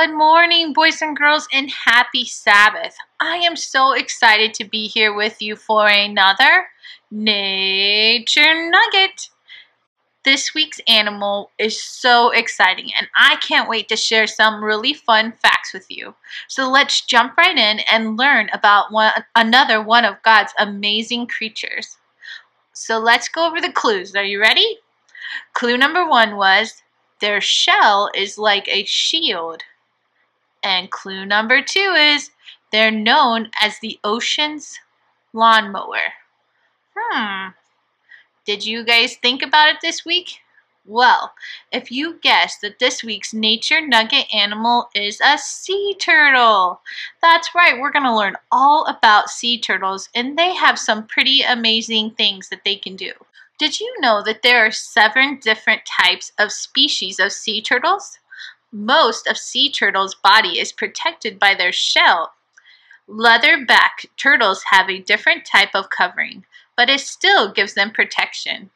Good morning, boys and girls, and happy Sabbath. I am so excited to be here with you for another Nature Nugget. This week's animal is so exciting, and I can't wait to share some really fun facts with you. So let's jump right in and learn about one, another one of God's amazing creatures. So let's go over the clues. Are you ready? Clue number one was their shell is like a shield. And clue number two is they're known as the ocean's lawnmower. Hmm. Did you guys think about it this week? Well, if you guessed that this week's nature nugget animal is a sea turtle. That's right, we're going to learn all about sea turtles, and they have some pretty amazing things that they can do. Did you know that there are seven different types of species of sea turtles? Most of sea turtles' body is protected by their shell. Leatherback turtles have a different type of covering, but it still gives them protection.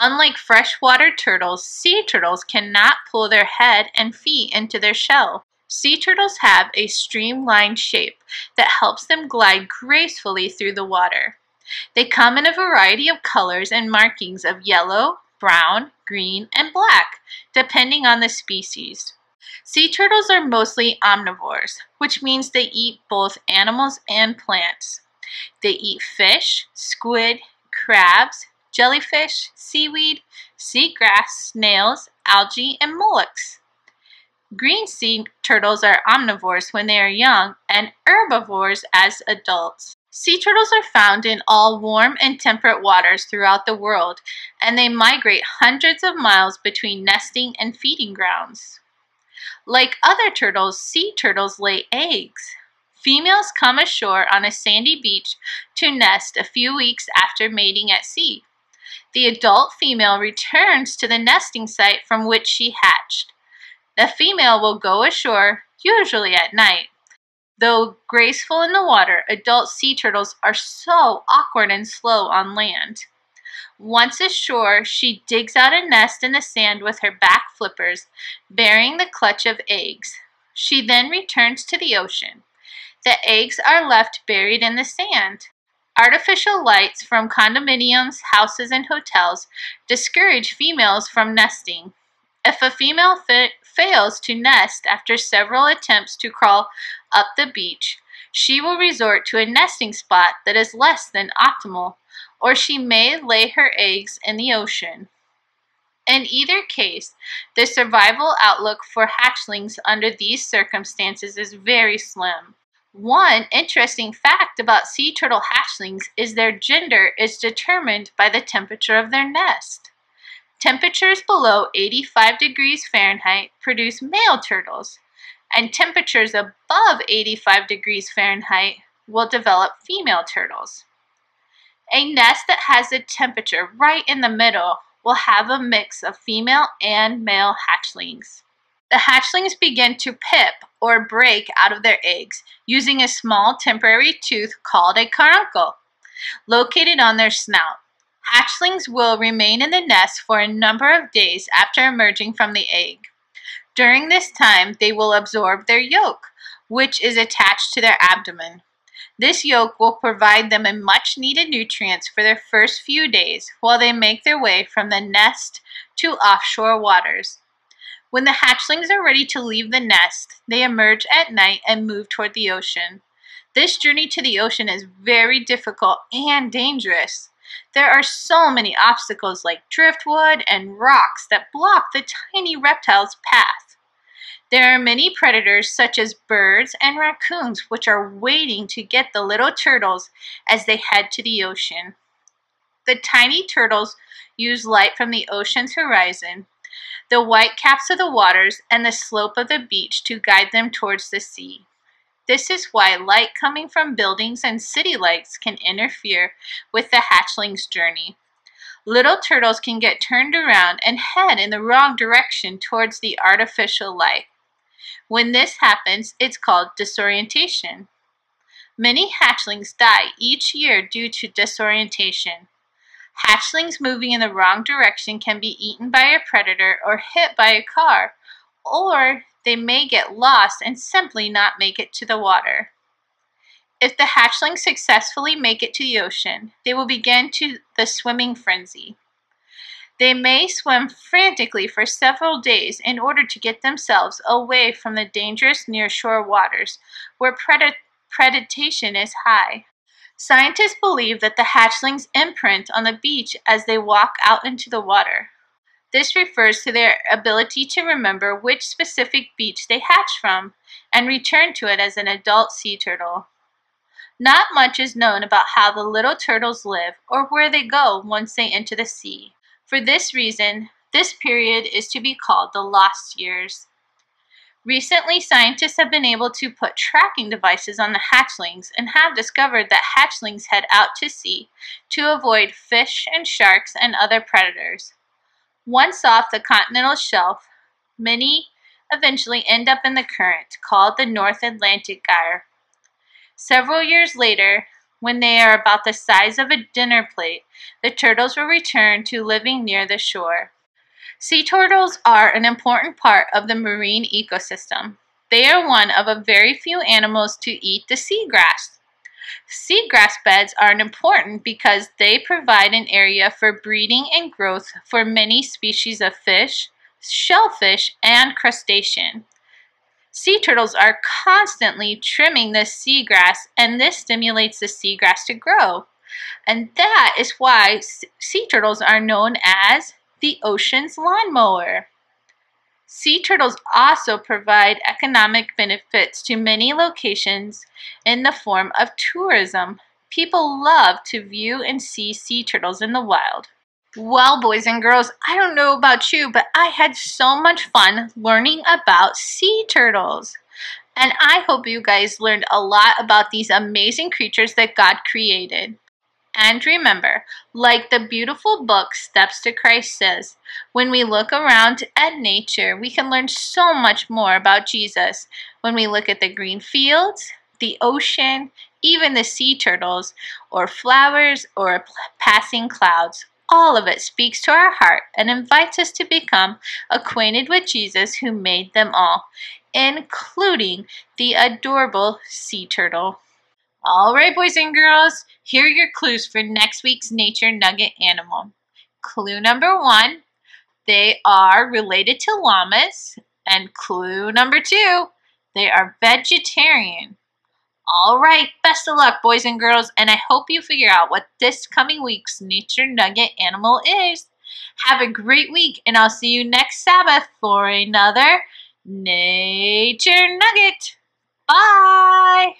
Unlike freshwater turtles, sea turtles cannot pull their head and feet into their shell. Sea turtles have a streamlined shape that helps them glide gracefully through the water. They come in a variety of colors and markings of yellow, brown, green, and black, depending on the species. Sea turtles are mostly omnivores, which means they eat both animals and plants. They eat fish, squid, crabs, jellyfish, seaweed, seagrass, snails, algae, and mollusks. Green sea turtles are omnivores when they are young and herbivores as adults. Sea turtles are found in all warm and temperate waters throughout the world, and they migrate hundreds of miles between nesting and feeding grounds. Like other turtles, sea turtles lay eggs. Females come ashore on a sandy beach to nest a few weeks after mating at sea. The adult female returns to the nesting site from which she hatched. The female will go ashore, usually at night. Though graceful in the water, adult sea turtles are so awkward and slow on land. Once ashore, she digs out a nest in the sand with her back flippers, bearing the clutch of eggs. She then returns to the ocean. The eggs are left buried in the sand. Artificial lights from condominiums, houses, and hotels discourage females from nesting. If a female fa fails to nest after several attempts to crawl up the beach, she will resort to a nesting spot that is less than optimal, or she may lay her eggs in the ocean. In either case, the survival outlook for hatchlings under these circumstances is very slim. One interesting fact about sea turtle hatchlings is their gender is determined by the temperature of their nest. Temperatures below 85 degrees Fahrenheit produce male turtles, and temperatures above 85 degrees Fahrenheit will develop female turtles. A nest that has a temperature right in the middle will have a mix of female and male hatchlings. The hatchlings begin to pip or break out of their eggs using a small temporary tooth called a caruncle located on their snout. Hatchlings will remain in the nest for a number of days after emerging from the egg. During this time, they will absorb their yolk, which is attached to their abdomen. This yolk will provide them a much needed nutrients for their first few days while they make their way from the nest to offshore waters. When the hatchlings are ready to leave the nest, they emerge at night and move toward the ocean. This journey to the ocean is very difficult and dangerous. There are so many obstacles like driftwood and rocks that block the tiny reptile's path. There are many predators such as birds and raccoons which are waiting to get the little turtles as they head to the ocean. The tiny turtles use light from the ocean's horizon the white caps of the waters, and the slope of the beach to guide them towards the sea. This is why light coming from buildings and city lights can interfere with the hatchling's journey. Little turtles can get turned around and head in the wrong direction towards the artificial light. When this happens, it's called disorientation. Many hatchlings die each year due to disorientation. Hatchlings moving in the wrong direction can be eaten by a predator or hit by a car, or they may get lost and simply not make it to the water. If the hatchlings successfully make it to the ocean, they will begin to the swimming frenzy. They may swim frantically for several days in order to get themselves away from the dangerous nearshore waters where pred- predation is high. Scientists believe that the hatchlings imprint on the beach as they walk out into the water. This refers to their ability to remember which specific beach they hatched from and return to it as an adult sea turtle. Not much is known about how the little turtles live or where they go once they enter the sea. For this reason, this period is to be called the lost years. Recently, scientists have been able to put tracking devices on the hatchlings and have discovered that hatchlings head out to sea to avoid fish and sharks and other predators. Once off the continental shelf, many eventually end up in the current called the North Atlantic Gyre. Several years later, when they are about the size of a dinner plate, the turtles will return to living near the shore. Sea turtles are an important part of the marine ecosystem. They are one of a very few animals to eat the seagrass. Seagrass beds are important because they provide an area for breeding and growth for many species of fish, shellfish, and crustacean. Sea turtles are constantly trimming the seagrass, and this stimulates the seagrass to grow. And that is why sea turtles are known as the ocean's lawnmower. Sea turtles also provide economic benefits to many locations in the form of tourism. People love to view and see sea turtles in the wild. Well, boys and girls, I don't know about you, but I had so much fun learning about sea turtles. And I hope you guys learned a lot about these amazing creatures that God created. And remember, like the beautiful book Steps to Christ says, when we look around at nature, we can learn so much more about Jesus. When we look at the green fields, the ocean, even the sea turtles, or flowers, or passing clouds, all of it speaks to our heart and invites us to become acquainted with Jesus who made them all, including the adorable sea turtle. All right, boys and girls, here are your clues for next week's Nature Nugget animal. Clue number one, they are related to llamas. And clue number two, they are vegetarian. All right, best of luck, boys and girls, and I hope you figure out what this coming week's Nature Nugget animal is. Have a great week, and I'll see you next Sabbath for another Nature Nugget. Bye!